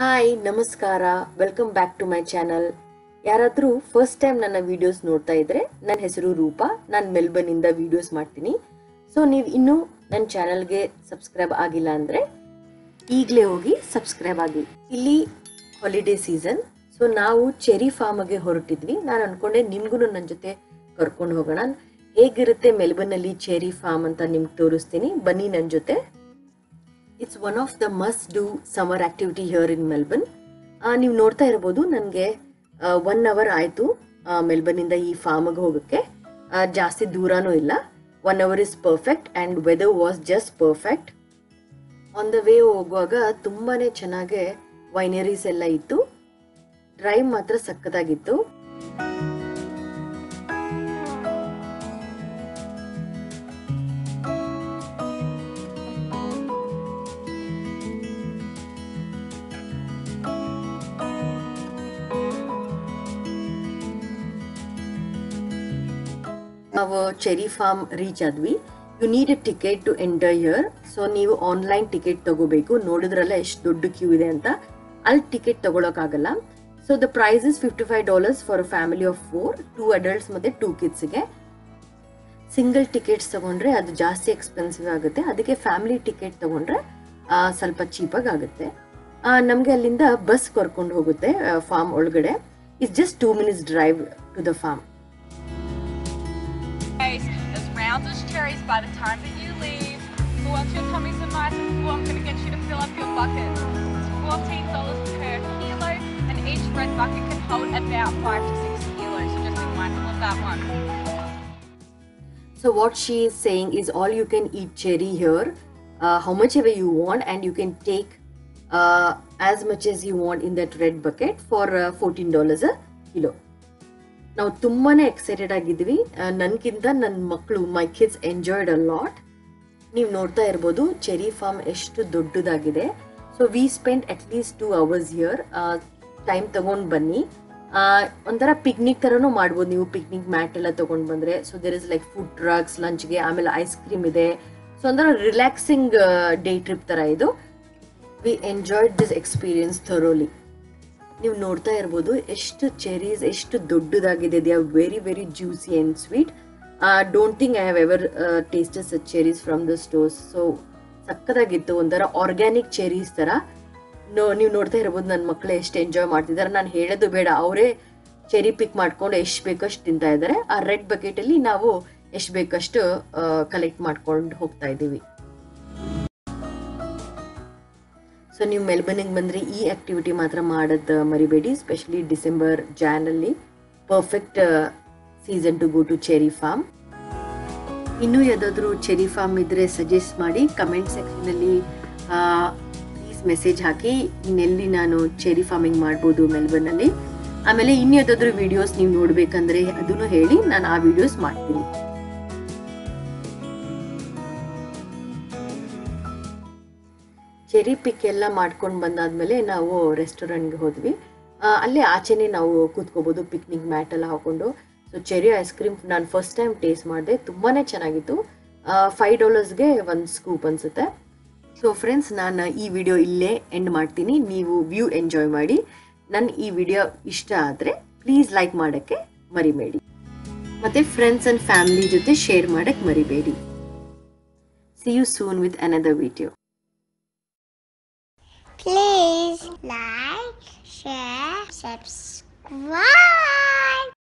Hi, ನಮಸ್ಕಾರ. Welcome back to my channel ಯಾರಾದರೂ first time ನನ್ನ ವಿಡಿಯೋಸ್ ನೋಡ್ತಾ ಇದ್ರೆ ನನ್ನ ಹೆಸರು ರೂಪಾ. ನಾನು ಮೆಲ್ಬರ್ನಿಂದ ವಿಡಿಯೋಸ್ ಮಾಡ್ತೀನಿ. ಸೊ ನೀವು ಇನ್ನೂ ನನ್ನ ಚಾನಲ್ಗೆ ಸಬ್ಸ್ಕ್ರೈಬ್ ಆಗಿಲ್ಲ ಅಂದರೆ ಈಗಲೇ ಹೋಗಿ ಸಬ್ಸ್ಕ್ರೈಬ್ ಆಗಿ. ಇಲ್ಲಿ ಹಾಲಿಡೇ ಸೀಸನ್ ಸೊ ನಾವು ಚೆರಿ ಫಾರ್ಮ್ಗೆ ಹೊರಟಿದ್ವಿ. ನಾನು ಅನ್ಕೊಂಡೆ ನಿಮ್ಗೂ ನನ್ನ ಜೊತೆ ಕರ್ಕೊಂಡು ಹೋಗೋಣ. ಹೇಗಿರುತ್ತೆ ಮೆಲ್ಬರ್ನಲ್ಲಿ ಚೆರಿ ಫಾರ್ಮ್ ಅಂತ ನಿಮ್ಗೆ ತೋರಿಸ್ತೀನಿ. ಬನ್ನಿ ನನ್ನ ಜೊತೆ. It's one of the must do summer activity here in Melbourne ನೀವು ನೋಡ್ತಾ ಇರ್ಬೋದು, ನನಗೆ ಒನ್ ಅವರ್ ಆಯಿತು ಮೆಲ್ಬರ್ನಿಂದ ಈ ಫಾರ್ಮ್ಗೆ ಹೋಗೋಕ್ಕೆ. ಜಾಸ್ತಿ ದೂರನೂ ಇಲ್ಲ. One hour is perfect and weather was just perfect on the way ಹೋಗುವಾಗ ತುಂಬಾ ಚೆನ್ನಾಗೆ ವೈನರೀಸ್ ಎಲ್ಲ ಇತ್ತು. ಡ್ರೈವ್ ಮಾತ್ರ ಸಕ್ಕತ್ತಾಗಿತ್ತು. ನಾವು ಚೆರಿ ಫಾರ್ಮ್ ರೀಚ್ ಆದ್ವಿ. You need a ticket to enter here so ನೀವು ಆನ್ಲೈನ್ ಟಿಕೆಟ್ ತಗೋಬೇಕು. ನೋಡಿದ್ರಲ್ಲ ಎಷ್ಟು ದೊಡ್ಡ ಕ್ಯೂ ಇದೆ ಅಂತ. ಅಲ್ಲಿ ticket ತಗೊಳಕ್ಕಾಗಲ್ಲ. So the price is fifty five dollars for family of four two adults ಮತ್ತೆ ಟೂ ಕಿಡ್ಸ್ಗೆ ಸಿಂಗಲ್ ಟಿಕೆಟ್ಸ್ ತಗೊಂಡ್ರೆ ಅದು ಜಾಸ್ತಿ ಎಕ್ಸ್ಪೆನ್ಸಿವ್ ಆಗುತ್ತೆ. ಅದಕ್ಕೆ ಫ್ಯಾಮಿಲಿ ಟಿಕೆಟ್ ತಗೊಂಡ್ರೆ ಸ್ವಲ್ಪ ಚೀಪಾಗಿ ಆಗುತ್ತೆ. ನಮಗೆ ಅಲ್ಲಿಂದ ಬಸ್ ಕರ್ಕೊಂಡು ಹೋಗುತ್ತೆ ಫಾರ್ಮ್ ಒಳಗಡೆ. It's just two minutes drive to the farm round as cherries by the time that you leave. Who wants your tummies are nice and full? I'm going to get you to fill up your bucket. It's $14 per kilo, and each red bucket can hold about 5 to 6 kilos, so just be mindful of that one. So what she is saying is all you can eat cherry here, uh, how much ever you want, and you can take uh, as much as you want in that red bucket for uh, $14 a kilo. ನಾವು ತುಂಬಾನೇ excited ಆಗಿದ್ವಿ. ನನಗಿಂತ ನನ್ನ ಮಕ್ಕಳು my kids enjoyed a lot ನೀವು ನೋಡ್ತಾ ಇರ್ಬೋದು cherry farm ಎಷ್ಟು ದೊಡ್ಡದಾಗಿದೆ. So we spend at least two hours here time ತಗೊಂಡು ಬನ್ನಿ. ಒಂಥರ ಪಿಕ್ನಿಕ್ ಥರನೂ ಮಾಡ್ಬೋದು ನೀವು ಪಿಕ್ನಿಕ್ ಮ್ಯಾಟ್ ಎಲ್ಲ ತಗೊಂಡು ಬಂದರೆ. So there is like food trucks ಲಂಚ್ಗೆ ಆಮೇಲೆ ಐಸ್ ಕ್ರೀಮ್ ಇದೆ. ಸೊ ಒಂಥರ ರಿಲ್ಯಾಕ್ಸಿಂಗ್ ಡೇ ಟ್ರಿಪ್ ಥರ ಇದು. We enjoyed this experience thoroughly ನೀವು ನೋಡ್ತಾ ಇರ್ಬೋದು, ಎಷ್ಟು ಚೆರೀಸ್ ಎಷ್ಟು ದೊಡ್ಡದಾಗಿದೆ. They are very very juicy and sweet don't think I have ever tastes cherries from the stores so ಸಕ್ಕದಾಗಿತ್ತು, ಒಂಥರ ಆರ್ಗ್ಯಾನಿಕ್ ಚೆರೀಸ್ ಥರ ನೋ, ನೀವು ನೋಡ್ತಾ ಇರ್ಬೋದು ನನ್ನ ಮಕ್ಕಳು ಎಷ್ಟು ಎಂಜಾಯ್ ಮಾಡ್ತಿದ್ದಾರೆ. ನಾನು ಹೇಳೋದು ಬೇಡ, ಅವರೇ ಚೆರಿ ಪಿಕ್ ಮಾಡ್ಕೊಂಡು ಎಷ್ಟು ಬೇಕಷ್ಟು ತಿಂತಾ ಇದ್ದಾರೆ. ಆ ರೆಡ್ ಬಕೆಟಲ್ಲಿ ನಾವು ಎಷ್ಟು ಬೇಕಷ್ಟು ಕಲೆಕ್ಟ್ ಮಾಡ್ಕೊಂಡು ಹೋಗ್ತಾ ಇದ್ದೀವಿ. ಸೊ ನೀವು ಮೆಲ್ಬರ್ನಿಗೆ ಬಂದರೆ ಈ ಆ್ಯಕ್ಟಿವಿಟಿ ಮಾತ್ರ ಮಾಡೋದು ಮರಿಬೇಡಿ. Specially December ಜಾನಲ್ಲಿ perfect season to go to cherry farm ಇನ್ನೂ ಯಾವುದಾದ್ರೂ ಚೆರಿ ಫಾರ್ಮ್ ಇದ್ದರೆ ಸಜೆಸ್ಟ್ ಮಾಡಿ ಕಮೆಂಟ್ ಸೆಕ್ಷನಲ್ಲಿ ಪ್ಲೀಸ್ ಮೆಸೇಜ್ ಹಾಕಿ. ಇನ್ನೆಲ್ಲಿ ನಾನು ಚೆರಿ ಫಾರ್ಮಿಂಗ್ ಮಾಡ್ಬೋದು ಮೆಲ್ಬರ್ನಲ್ಲಿ ಆಮೇಲೆ ಇನ್ನು ಯಾವುದಾದ್ರೂ ವಿಡಿಯೋಸ್ ನೀವು ನೋಡಬೇಕಂದ್ರೆ ಅದನ್ನು ಹೇಳಿ ನಾನು ಆ ವೀಡಿಯೋಸ್ ಮಾಡ್ತೀನಿ. ಚೆರಿ ಪಿಕ್ ಎಲ್ಲ ಮಾಡ್ಕೊಂಡು ಬಂದಾದ್ಮೇಲೆ ನಾವು ರೆಸ್ಟೋರೆಂಟ್ಗೆ ಹೋದ್ವಿ. ಅಲ್ಲಿ ಆಚೆನೇ ನಾವು ಕೂತ್ಕೋಬೋದು ಪಿಕ್ನಿಕ್ ಮ್ಯಾಟ್ ಎಲ್ಲ ಹಾಕೊಂಡು. ಸೊ ಚೆರಿ ಐಸ್ ಕ್ರೀಮ್ ನಾನು ಫಸ್ಟ್ ಟೈಮ್ ಟೇಸ್ಟ್ ಮಾಡಿದೆ. ತುಂಬಾ ಚೆನ್ನಾಗಿತ್ತು. ಫೈವ್ ಡಾಲರ್ಸ್ಗೆ ಒಂದು ಸ್ಕೂಪ್ ಅನಿಸುತ್ತೆ. ಸೊ ಫ್ರೆಂಡ್ಸ್ ನಾನು ಈ ವಿಡಿಯೋ ಇಲ್ಲೇ ಎಂಡ್ ಮಾಡ್ತೀನಿ. ನೀವು ವ್ಯೂ ಎಂಜಾಯ್ ಮಾಡಿ. ನನ್ನ ಈ ವಿಡಿಯೋ ಇಷ್ಟ ಆದರೆ ಪ್ಲೀಸ್ ಲೈಕ್ ಮಾಡೋಕ್ಕೆ ಮರಿಬೇಡಿ. ಮತ್ತು ಫ್ರೆಂಡ್ಸ್ ಆ್ಯಂಡ್ ಫ್ಯಾಮಿಲಿ ಜೊತೆ ಶೇರ್ ಮಾಡೋಕ್ಕೆ ಮರಿಬೇಡಿ. See you soon with another video Please like, share, subscribe.